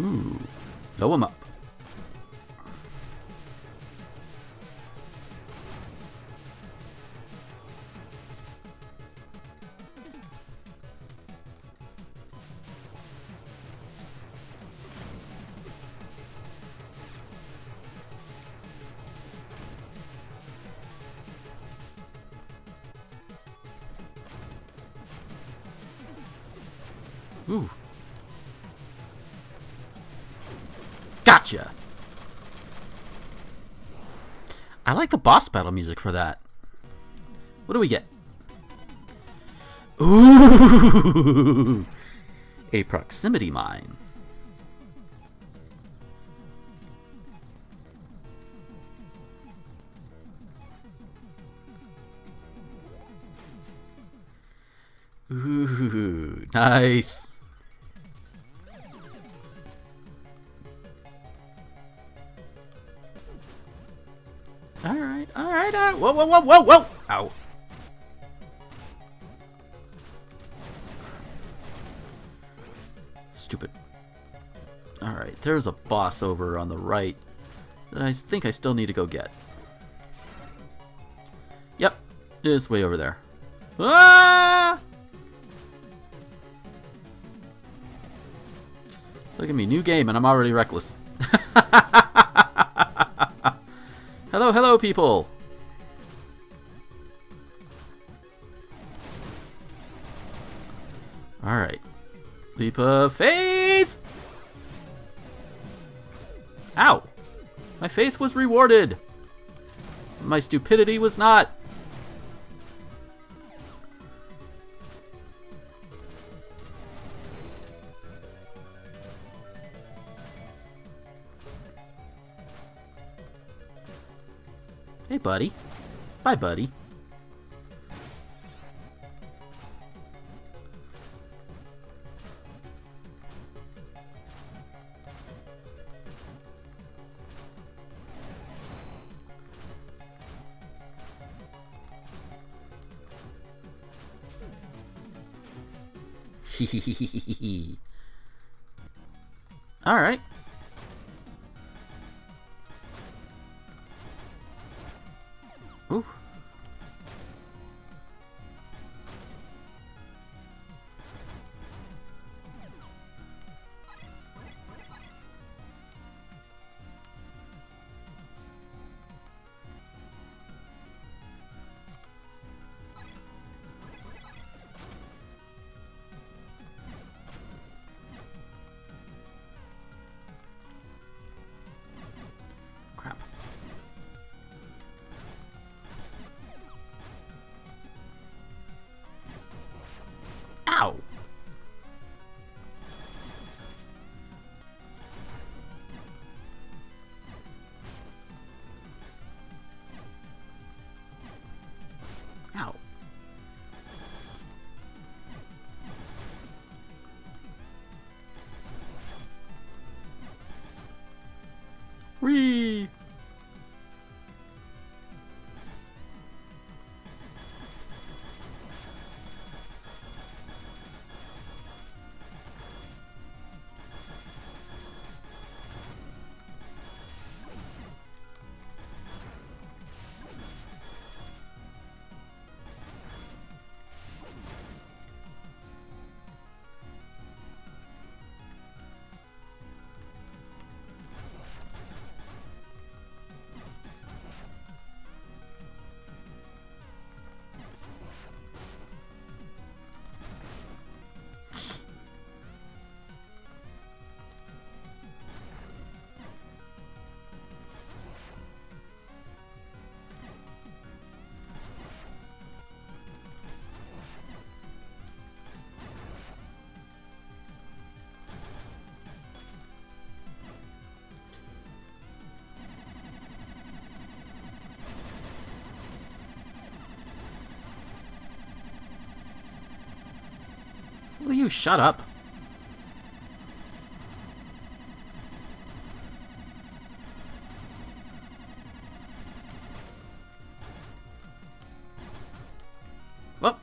Ooh. Blow him up. Ooh. Gotcha! I like the boss battle music for that. What do we get? Ooh! A proximity mine. Ooh, nice. Alright, alright, alright. Whoa, whoa, whoa, whoa, whoa! Ow. Stupid. Alright, there's a boss over on the right that I think I still need to go get. Yep, it's way over there. Ah! Look at me, new game, and I'm already reckless. hello, hello, people! Alright. Leap of faith! Ow! My faith was rewarded! My stupidity was not! Hey, buddy. Bye, buddy. Ooh. Whee! you shut up? Well.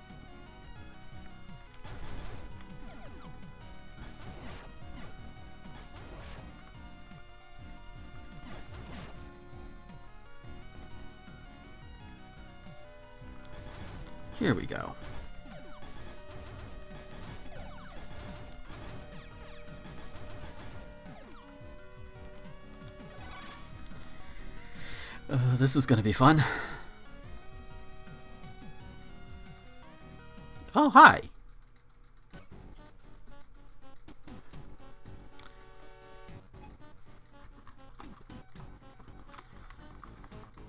Here we go. This is gonna be fun. Oh, hi.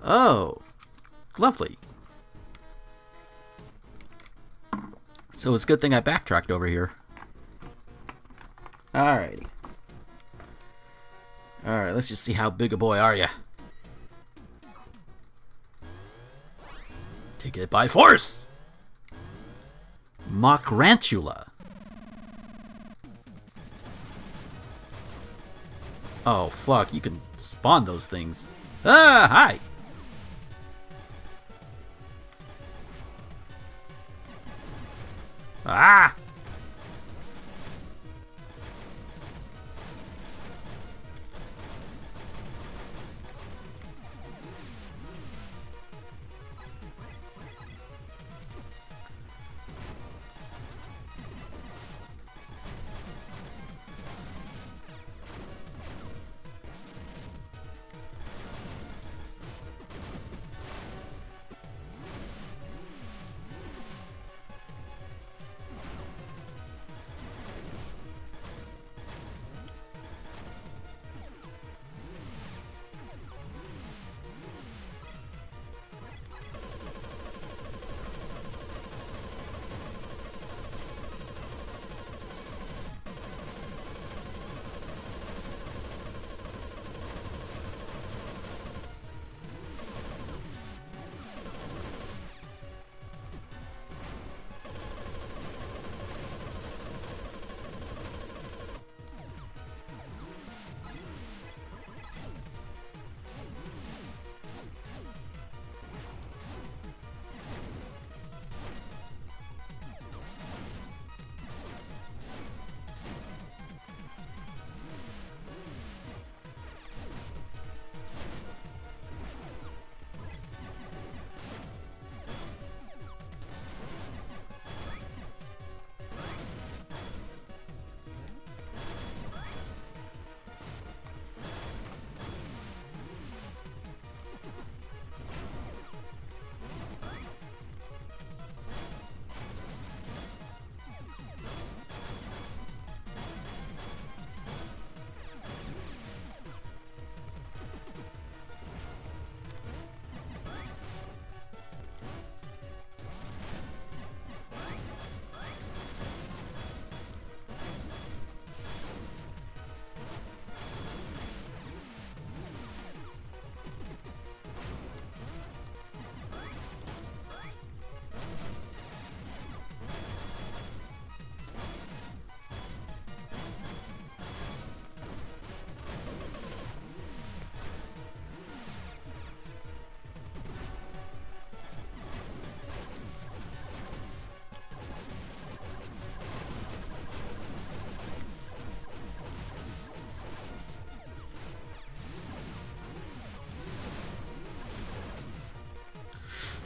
Oh, lovely. So it's a good thing I backtracked over here. Alrighty. Alright, let's just see how big a boy are you. Take it by force! Mockrantula. Oh, fuck, you can spawn those things. Ah, hi!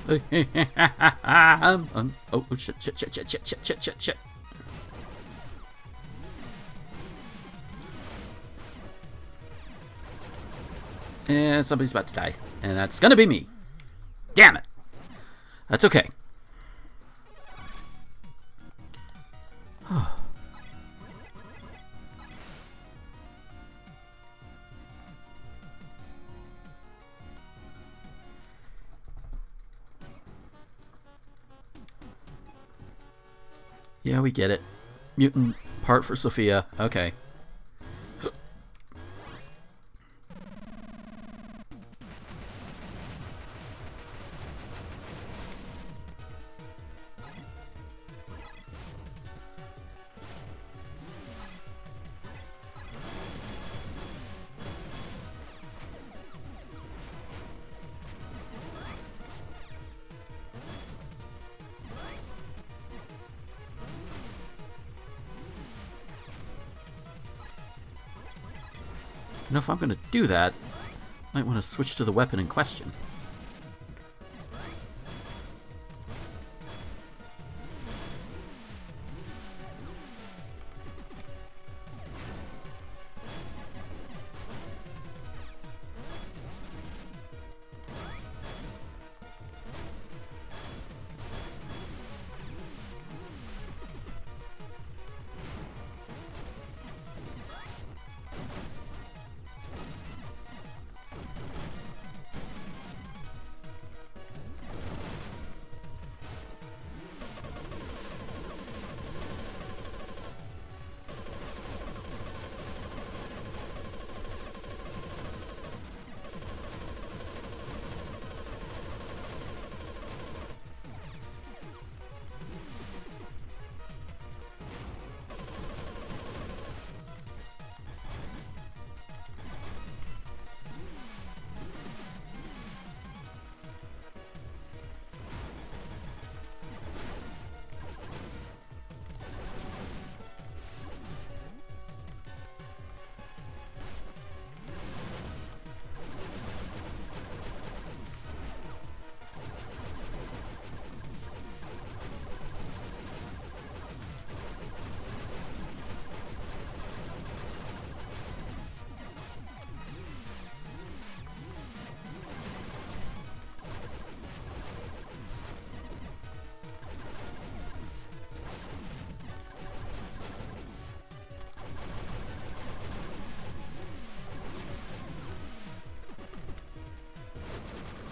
um, um, oh, oh, shit, shit, shit, shit, shit, shit, shit, shit, shit. And somebody's about to die. And that's gonna be me. Damn it. That's okay. Yeah, we get it. Mutant part for Sophia. Okay. Know, if I'm going to do that, I might want to switch to the weapon in question.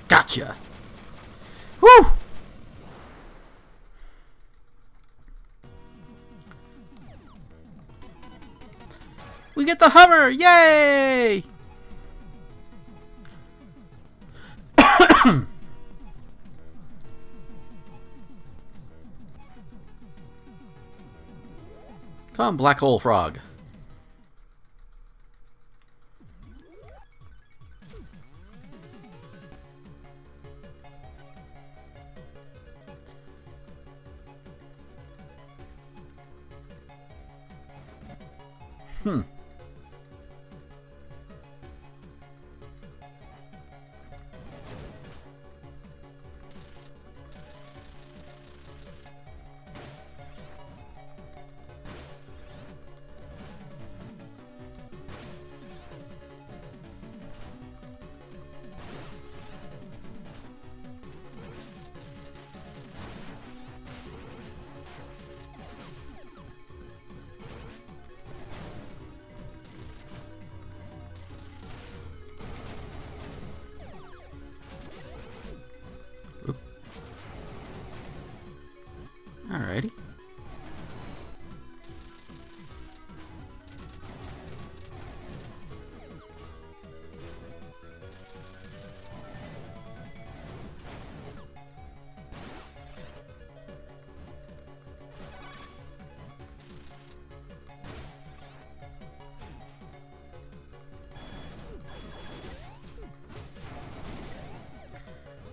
Gotcha! Woo! We get the Hummer! Yay! Come, Black Hole Frog. Hmm.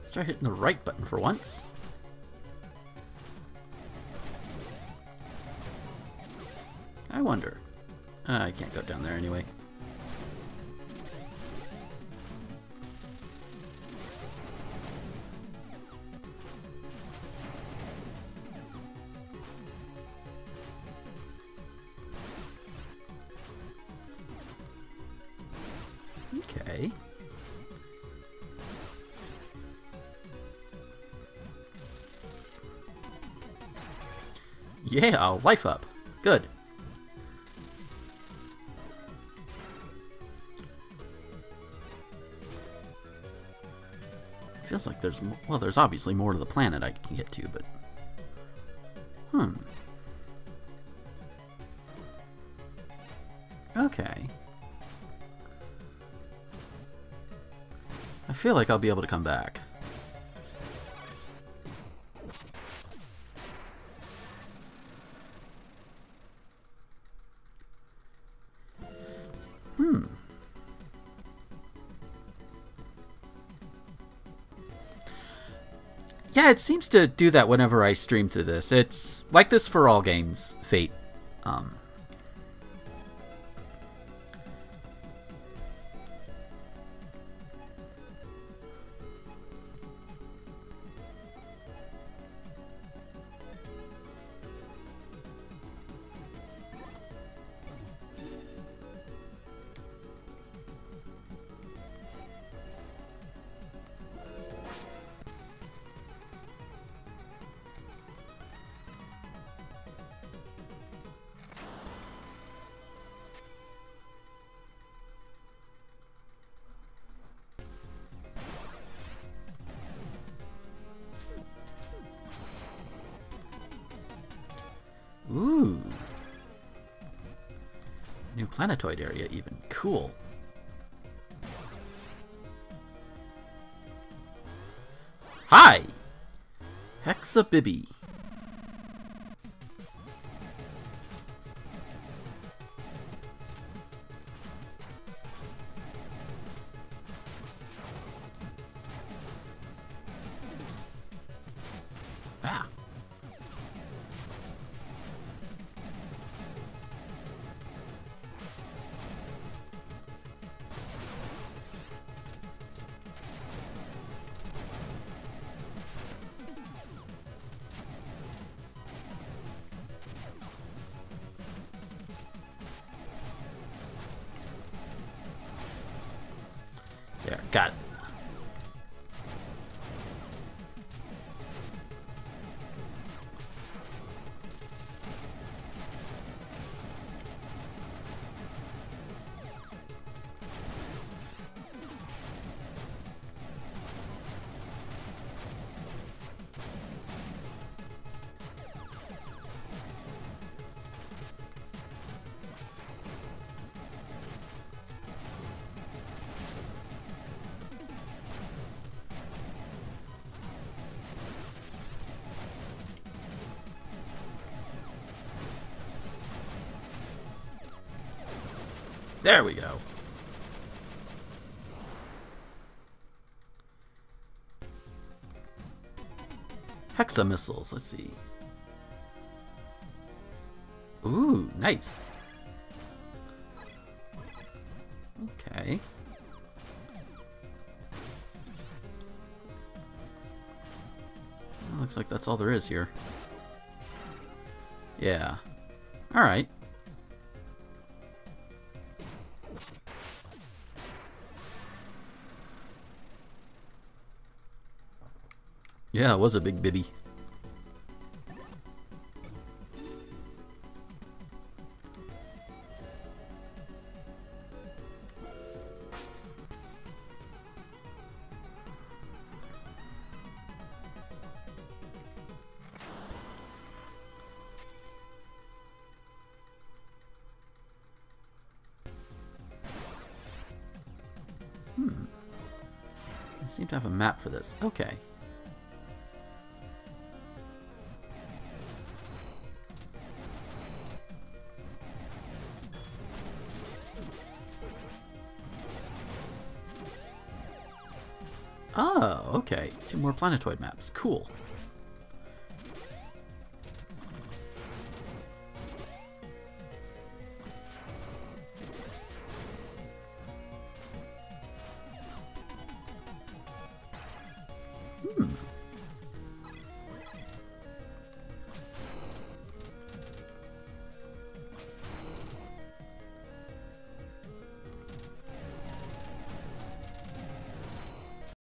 Start hitting the right button for once. I wonder. Uh, I can't go down there anyway. Yeah, life up. Good. Feels like there's well, there's obviously more to the planet I can get to, but hmm. Okay. I feel like I'll be able to come back. Yeah, it seems to do that whenever I stream through this. It's like this for all games, Fate. Um, planetoid area, even. Cool. Hi! Hexabibby. Ah. Got There we go. Hexa missiles, let's see. Ooh, nice. Okay. Looks like that's all there is here. Yeah. Alright. Yeah, it was a big bibby. Hmm. I seem to have a map for this. Okay. Oh, okay. Two more planetoid maps. Cool.